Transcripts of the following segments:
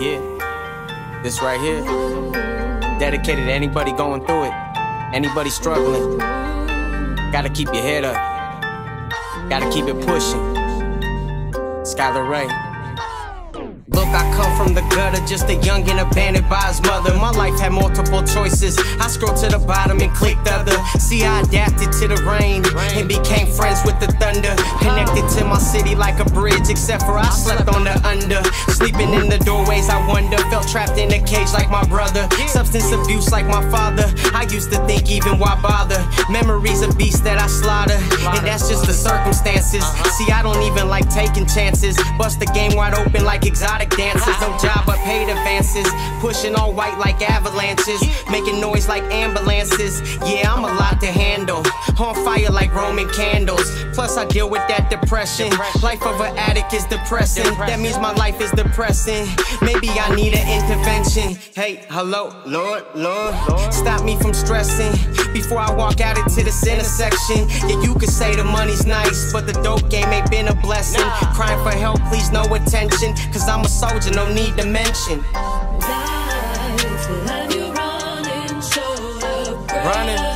Yeah, this right here, dedicated to anybody going through it, anybody struggling. Gotta keep your head up, gotta keep it pushing. Skyler Ray. Look, I come from the gutter, just a young and abandoned by his mother. My life had multiple choices. I scrolled to the bottom and clicked other. See, I adapted to the rain and became friends with the city like a bridge, except for I slept on the under. Sleeping in the doorways, I wonder. Felt trapped in a cage like my brother. Substance abuse like my father. I used to think, even why bother? Memories of beasts that I slaughter. And that's just the circumstances. See, I don't even like taking chances. Bust the game wide open like exotic dancers. No job but paid advances. Pushing all white like avalanches. Making noise like ambulances. Yeah, I'm a lot to handle. On fire like Roman candles. Plus, I deal with that depression. Life of an addict is depressing. That means my life is depressing. Maybe I need an intervention. Hey, hello, Lord, Lord. Stop me from stressing before I walk out into this intersection. Yeah, you could say the money's nice, but the dope game ain't been a blessing. Crying for help, please no attention. Cause I'm a soldier, no need to mention. Life will have you running,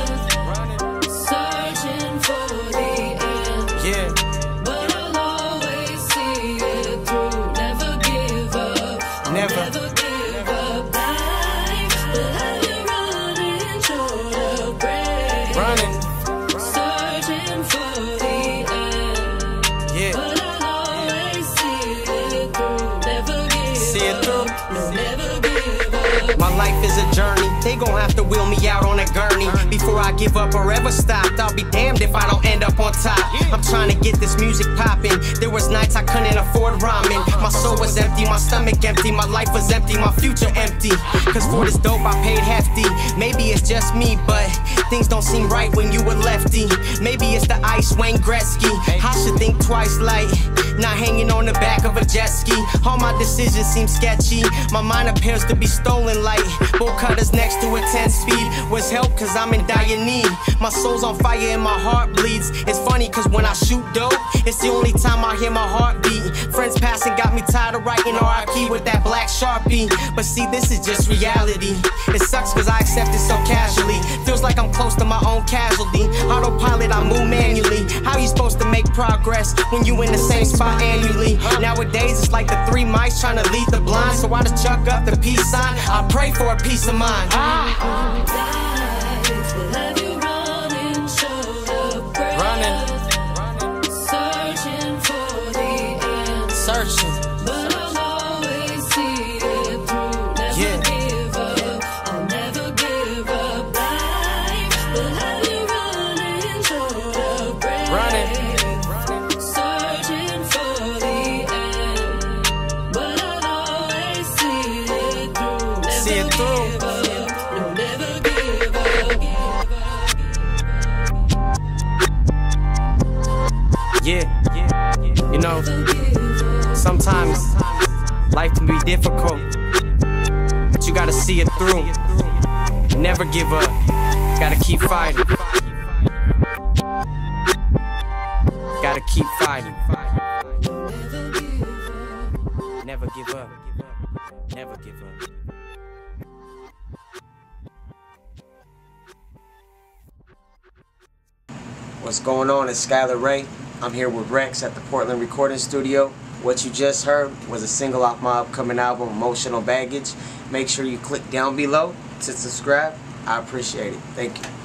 My life is a journey. They gon' have to wheel me out on a gurney. Before I give up or ever stop, I'll be damned if I don't end up on top. I'm trying to get this music poppin'. There was nights I couldn't afford ramen. My soul was empty, my stomach empty, my life was empty, my future empty. Cause for this dope I paid hefty. Maybe it's just me, but things don't seem right when you a lefty. Maybe it's the ice Wayne Gretzky. I should think twice like not hanging on the back of a jet ski. All my decisions seem sketchy. My mind appears to be stolen like bolt cutters next to a 10 speed. Was help cause I'm in dire need. My soul's on fire and my heart bleeds. It's funny cause when I shoot dope, it's the only time I hear my heartbeat. Friends passing got me tired of writing RIP with that black sharpie. But see, this is just reality. It sucks cause I accept it so casually. Feels like I'm close to my own casualty. Autopilot, I move manually. How you supposed to make progress when you in the same spot annually? Nowadays, it's like the three mice trying to lead the blind. So I just chuck up the peace sign. I pray for a peace of mind. Life will have you running. Running, Searching for the end. searching. But life can be difficult, but you gotta see it through. Never give up. Gotta keep fighting. Gotta keep fighting. Never give up. Never give up. What's going on? It's Skyler Ray. I'm here with Rex at the Portland Recording Studio. What you just heard was a single off my upcoming album, Emotional Baggage. Make sure you click down below to subscribe. I appreciate it. Thank you.